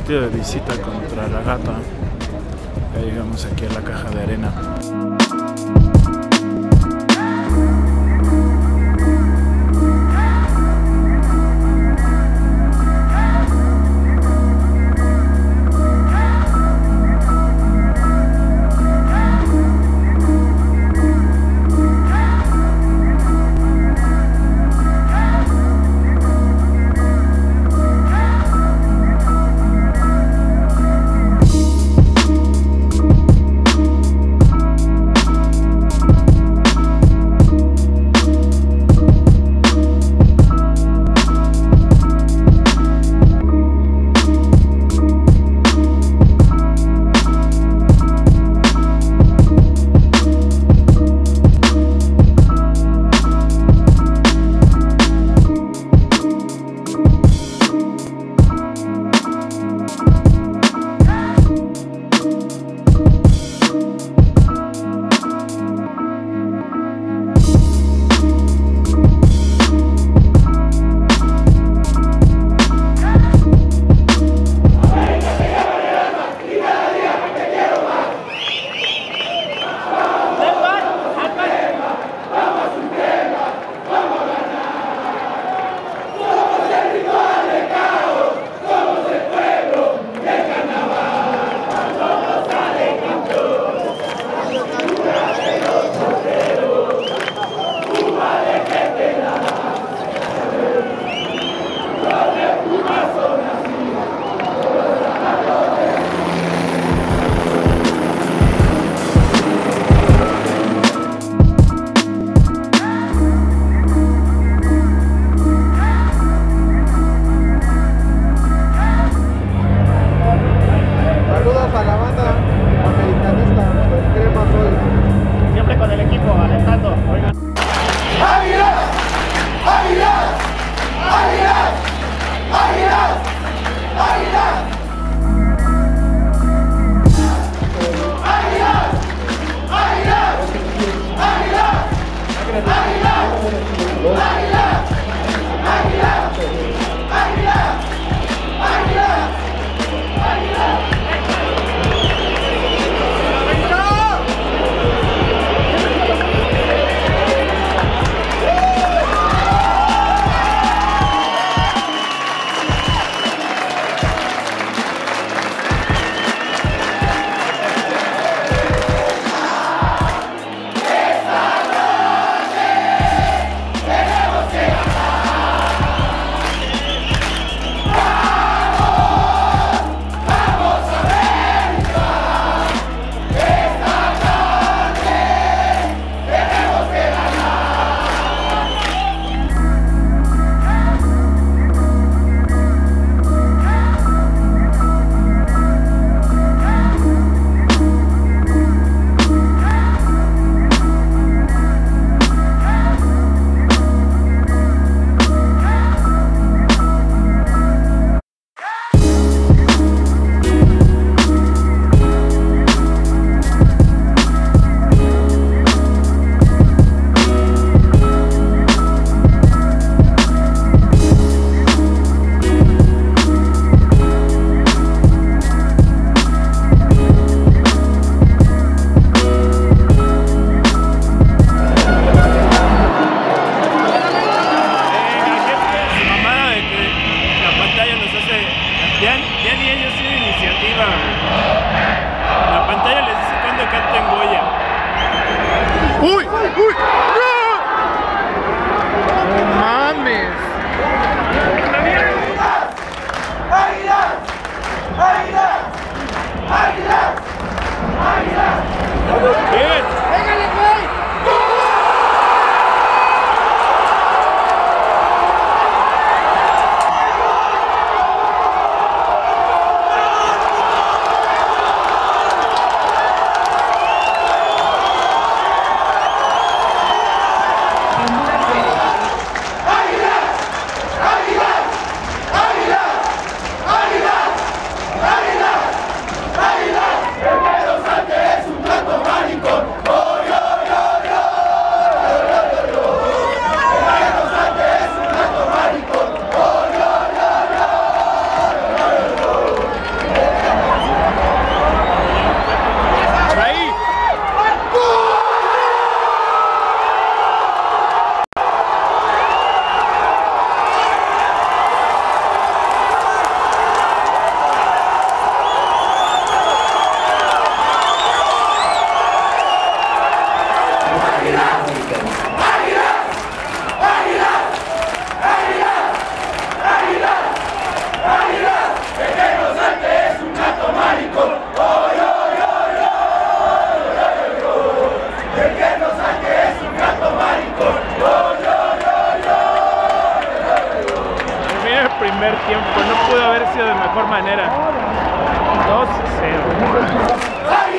Partido de visita contra la gata. Ya llegamos aquí a la caja de arena. Iniciativa. La pantalla les dice cuando canten Goya. ¡Uy! ¡Uy! ¡No! ¡No mames! Bien. tiempo, no pudo haber sido de mejor manera. 2-0.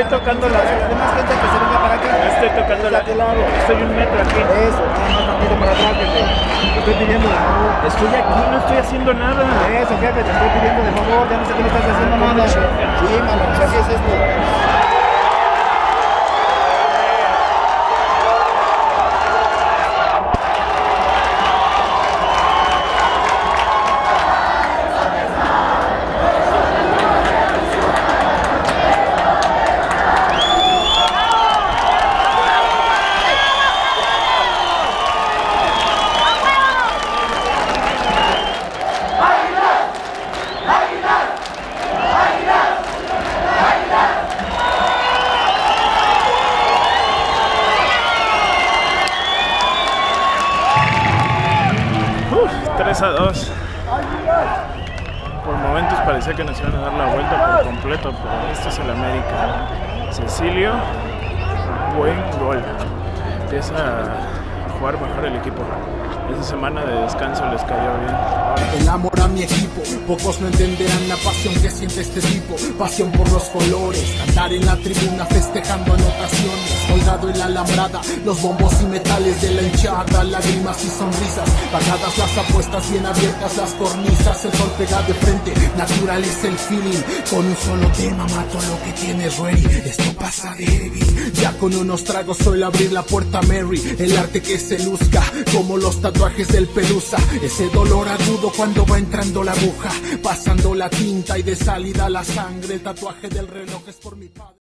Estoy tocando la recta. Hay más gente que se venga para acá. Estoy tocando la. Estoy un metro aquí. Eso, nada más tantito para atrás, jefe. Te estoy pidiendo de favor. Estoy aquí, no estoy haciendo nada. Eso, jefe, te estoy pidiendo de favor. Ya no sé qué no estás haciendo nada. Sí, mano, así es esto. 3 a 2. Por momentos parecía que nos iban a dar la vuelta por completo, pero este es el América. Cecilio, buen gol. Empieza a jugar mejor el equipo. Esa semana de descanso les cayó bien. El amor a mi equipo, pocos no entenderán la pasión que siente este tipo. Pasión por los colores, cantar en la tribuna festejando anotaciones. Colgado en la alambrada, los bombos y metales de la hinchada, lágrimas y sonrisas. Pagadas las apuestas, bien abiertas las cornisas. El sol pega de frente, natural es el feeling. Con un solo tema mato lo que tienes ready. Esto pasa de heavy. Ya con unos tragos suelo abrir la puerta a Mary. El arte que se luzca, como los tatuajes del pelusa. Ese dolor agudo cuando va entrando la aguja. Pasando la tinta y de salida la sangre. El tatuaje del reloj es por mi padre.